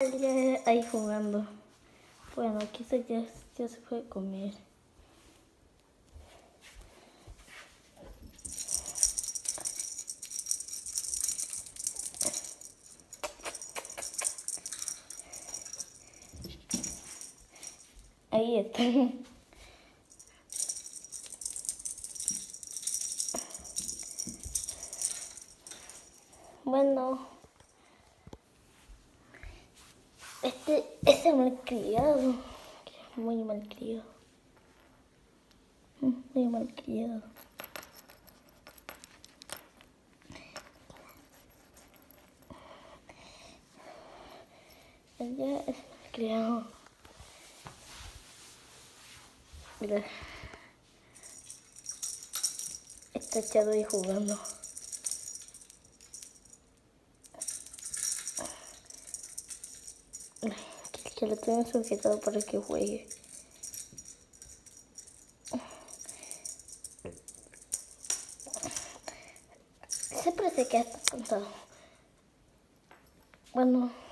Ahí jugando. Bueno, quizá ya, ya se puede comer. Ahí está. Bueno, este, este es malcriado, muy malcriado, muy malcriado. Ella es malcriado. Mira, está echado ahí jugando. Que lo tengo sujetado para que juegue. Se parece que está contado. Bueno.